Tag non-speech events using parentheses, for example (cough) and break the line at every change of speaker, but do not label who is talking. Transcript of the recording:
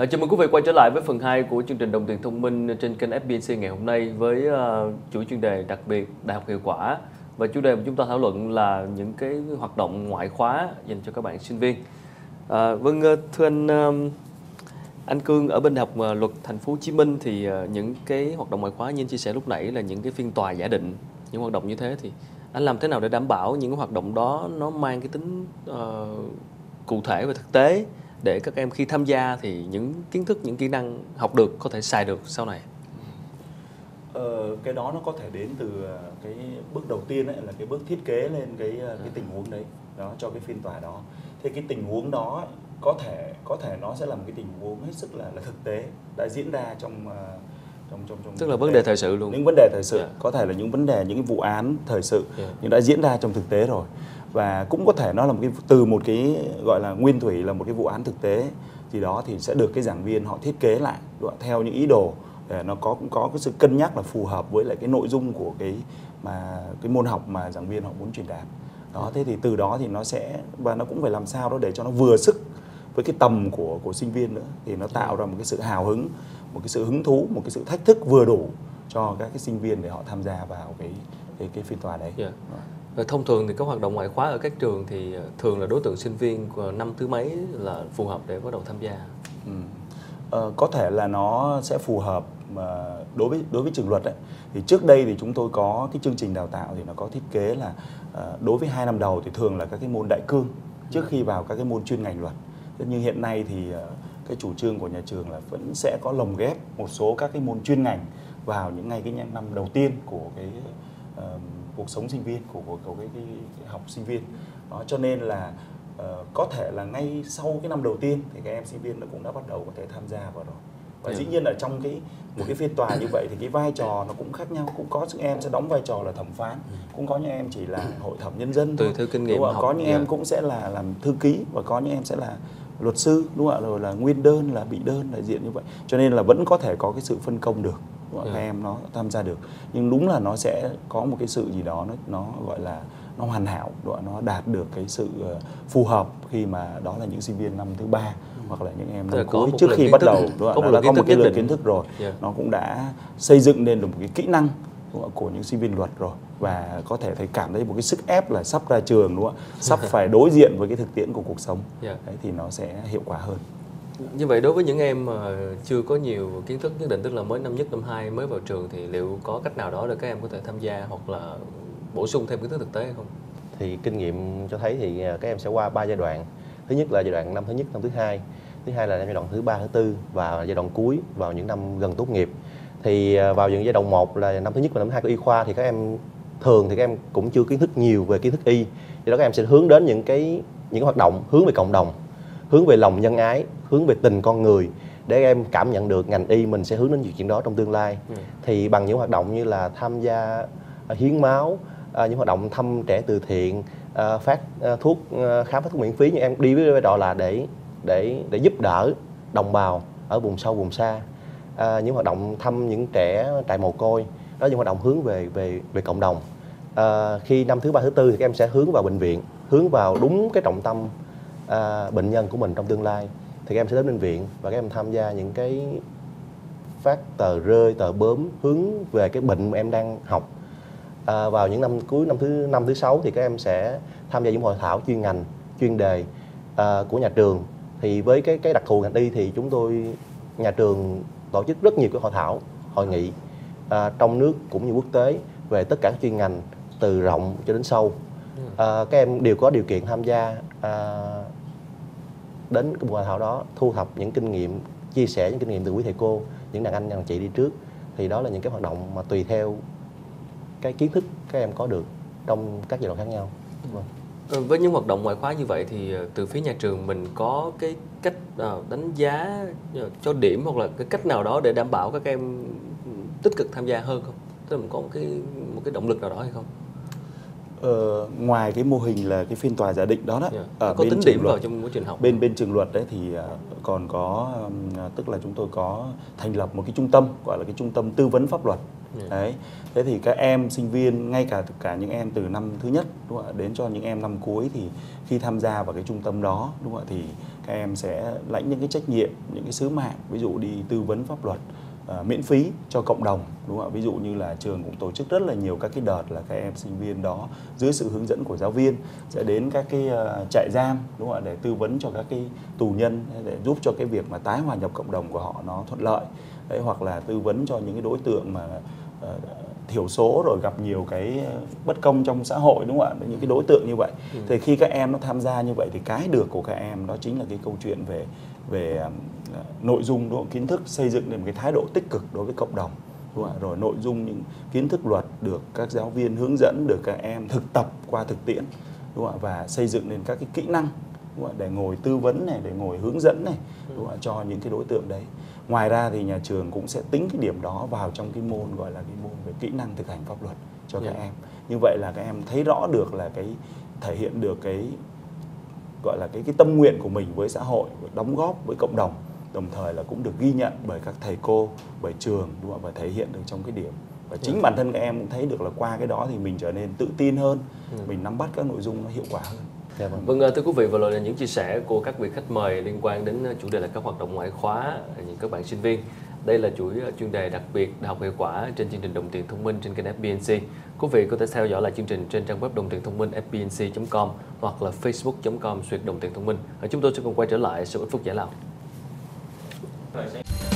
À, chào mừng quý vị quay trở lại với phần 2 của chương trình Đồng tiền thông minh trên kênh FBNC ngày hôm nay với ờ, uh, chuỗi chuyên đề đặc biệt Đại học hiệu quả và chủ đề mà chúng ta thảo luận là những cái hoạt động ngoại khóa dành cho các bạn sinh viên. À, vâng thưa anh uh, anh Cương ở bên Đại học Luật Thành phố Hồ Chí Minh thì uh, những cái hoạt động ngoại khóa như anh chia sẻ lúc nãy là những cái phiên tòa giả định những hoạt động như thế thì anh làm thế nào để đảm bảo những cái hoạt động đó nó mang cái tính uh, cụ thể và thực tế để các em khi tham gia thì những kiến thức những kỹ năng học được có thể xài được sau này?
Ờ, cái đó nó có thể đến từ ờ, cái bước đầu tiên ấy là cái bước thiết kế lên cái ờ, cái tình huống đấy đó cho cái phiên tòa đó. Thì cái tình huống đó có thể có thể nó sẽ là một cái tình huống hết sức là là thực tế đã diễn ra trong uh,
trong trong trong tức là vấn đề thời sự luôn
những vấn đề thời sự yeah. Dạ. có thể là những vấn đề những cái vụ án thời sự yeah. Dạ. nhưng đã diễn ra trong thực tế rồi và cũng có thể nó là một cái từ một cái gọi là nguyên thủy là một cái vụ án thực tế gì đó thì sẽ được cái giảng viên họ thiết kế lại theo những ý đồ để nó có cũng có cái sự cân nhắc là phù hợp với lại cái nội dung của cái mà cái môn học mà giảng viên họ muốn truyền đạt đó thế thì từ đó thì nó sẽ và nó cũng phải làm sao đó để cho nó vừa sức với cái tầm của của sinh viên nữa thì nó tạo ra một cái sự hào hứng một cái sự hứng thú một cái sự thách thức vừa đủ cho các cái sinh viên để họ tham gia vào cái cái, cái phiên tòa đấy yeah.
Dạ. Và thông thường thì các hoạt động ngoại khóa ở các trường thì ờ, thường là đối tượng sinh viên của năm thứ mấy là phù hợp để bắt đầu tham gia. Ừ.
Ờ, có thể là nó sẽ phù hợp mà đối với đối với trường luật ấy, thì trước đây thì chúng tôi có cái chương trình đào tạo thì nó có thiết kế là uh, đối với hai năm đầu thì thường là các cái môn đại cương trước khi vào các cái môn chuyên ngành luật. Nhưng hiện nay thì cái chủ trương của nhà trường là vẫn sẽ có lồng ghép một số các cái môn chuyên ngành vào những ngày cái năm đầu tiên của cái uh, cuộc sống sinh viên của của, của cái, cái, cái học sinh viên. Đó cho nên là uh, có thể là ngay sau cái năm đầu tiên thì các em sinh viên nó cũng đã bắt đầu có thể tham gia vào đó và dĩ nhiên là trong cái một cái phiên tòa như vậy thì cái vai trò nó cũng khác nhau cũng có những em sẽ đóng vai trò là thẩm phán ừ. cũng có những em chỉ là hội thẩm nhân dân
từ thư kinh nghiệm
học có những em cũng sẽ là làm thư ký và có những em sẽ là luật sư đúng không ạ rồi là nguyên đơn là bị đơn đại diện như vậy cho nên là vẫn có thể có cái sự phân công được yeah. các em nó tham gia được nhưng đúng là nó sẽ có một cái sự gì đó nó nó gọi là nó hoàn hảo nó đạt được cái sự ờ, phù hợp khi mà đó là những sinh viên năm thứ ba ừ. hoặc là những em năm cuối trước khi bắt đầu đúng không? đã có một cái lượng kiến thức rồi yeah. nó cũng đã xây dựng nên được một cái kỹ năng của những sinh viên luật rồi và có thể thấy cảm thấy một cái sức ép là sắp ra trường đúng không ạ? Sắp (laughs) phải đối diện với cái thực tiễn của cuộc sống. Yeah. đấy thì nó sẽ hiệu quả hơn.
Như vậy đối với những em mà chưa có nhiều kiến thức nhất định tức là mới năm nhất năm hai mới vào trường thì liệu có cách nào đó để các em có thể tham gia hoặc là bổ sung thêm kiến thức thực tế hay không?
Thì kinh nghiệm cho thấy thì à, các em sẽ qua ba giai đoạn. Thứ nhất là giai đoạn năm thứ nhất năm thứ hai. Thứ hai là giai đoạn thứ ba thứ tư và giai đoạn cuối vào những năm gần tốt nghiệp. Thì à, vào những giai đoạn 1 là năm thứ nhất và năm thứ hai của y khoa thì các em thường thì các em cũng chưa kiến thức nhiều về kiến thức y. Do đó các em sẽ hướng đến những cái những hoạt động hướng về cộng đồng hướng về lòng nhân ái hướng về tình con người. Để em cảm nhận được ngành y mình sẽ hướng đến chuyện đó trong tương lai. Ừ. thì bằng những hoạt động như là tham gia à, hiến máu à, những hoạt động thăm trẻ từ thiện à, phát thuốc khám phát thuốc miễn phí như em đi với vai trò là để để để giúp đỡ đồng bào ở vùng sâu vùng xa. À, những hoạt động thăm những trẻ trại mồ côi đó là những hoạt động hướng về về về cộng đồng. À, khi năm thứ ba thứ tư thì các em sẽ hướng vào bệnh viện hướng vào đúng cái trọng tâm à, bệnh nhân của mình trong tương lai. Thì các em sẽ đến bệnh viện và các em tham gia những cái phát tờ rơi tờ bướm hướng về cái bệnh mà em đang học. À, vào những năm cuối năm thứ năm thứ sáu thì các em sẽ tham gia những hội thảo chuyên ngành chuyên đề à, của nhà trường. Thì với cái cái đặc thù ngành y thì chúng tôi nhà trường tổ chức rất nhiều cái hội thảo hội nghị à, trong nước cũng như quốc tế về tất cả các chuyên ngành từ rộng cho đến sâu. À, các em đều có điều kiện tham gia à, đến cái buổi hội thảo đó thu thập những kinh nghiệm chia sẻ những kinh nghiệm từ quý thầy cô những đàn anh đàn chị đi trước. Thì đó là những cái hoạt động mà tùy theo cái kiến thức các em có được trong các giai đoạn khác nhau. Vâng.
Ờ, với những hoạt động ngoại khóa như vậy thì ờ, từ phía nhà trường mình có cái cách đánh giá cho điểm hoặc là cái cách nào đó để đảm bảo các em tích cực tham gia hơn không? Tức là mình có một cái một cái động lực nào đó hay không?
Ờ, ngoài cái mô hình là cái phiên tòa giả định đó đó
yeah. Dạ. ở có bên tính điểm luật, vào trong quá trình học
bên bên trường luật đấy thì uh, còn có um, tức là chúng tôi có thành lập một cái trung tâm gọi là cái trung tâm tư vấn pháp luật đấy thế thì các em sinh viên ngay cả cả những em từ năm thứ nhất đúng không ạ đến cho những em năm cuối thì khi tham gia vào cái trung tâm đó đúng không ạ thì các em sẽ lãnh những cái trách nhiệm những cái sứ mạng ví dụ đi tư vấn pháp luật uh, miễn phí cho cộng đồng đúng không ạ? Ví dụ như là trường cũng tổ chức rất là nhiều các cái đợt là các em sinh viên đó dưới sự hướng dẫn của giáo viên sẽ đến các cái uh, trại giam đúng không ạ? Để tư vấn cho các cái tù nhân để giúp cho cái việc mà tái hòa nhập cộng đồng của họ nó thuận lợi. Đấy hoặc là tư vấn cho những cái đối tượng mà uh, thiểu số rồi gặp nhiều cái bất công trong xã hội đúng không ạ? Những cái đối tượng như vậy. Ừ. thì khi các em nó tham gia như vậy thì cái được của các em đó chính là cái câu chuyện về về nội dung không? kiến thức xây dựng nên một cái thái độ tích cực đối với cộng đồng đúng không ạ rồi nội dung những kiến thức luật được các giáo viên hướng dẫn được các em thực tập qua thực tiễn đúng không ạ và xây dựng nên các cái kỹ năng đúng không ạ? để ngồi tư vấn này để ngồi hướng dẫn này đúng không ạ? cho những cái đối tượng đấy ngoài ra thì nhà trường cũng sẽ tính cái điểm đó vào trong cái môn gọi là cái môn về kỹ năng thực hành pháp luật cho yeah. các dạ. em như vậy là các em thấy rõ được là cái thể hiện được cái gọi là cái cái tâm nguyện của mình với xã hội đóng góp với cộng đồng đồng thời là cũng được ghi nhận bởi các thầy cô bởi trường đúng không? và thể hiện được trong cái điểm và chính. Dạ. bản thân các em cũng thấy được là qua cái đó thì mình trở nên tự tin hơn. Ừ. mình nắm bắt các nội dung nó hiệu quả hơn
Dạ vâng. vâng thưa quý vị vừa rồi là những chia sẻ của các vị khách mời liên quan đến chủ đề là các hoạt động ngoại khóa những các bạn sinh viên. Đây là chuỗi chuyên đề đặc biệt Đại học hiệu quả trên chương trình Đồng tiền thông minh trên kênh FBNC. Quý vị có thể theo dõi lại chương trình trên trang web đồng tiền thông minh fbnc.com hoặc là facebook.com xuyệt đồng tiền thông minh. Chúng tôi sẽ cùng quay trở lại sau ít phút giải lao. 对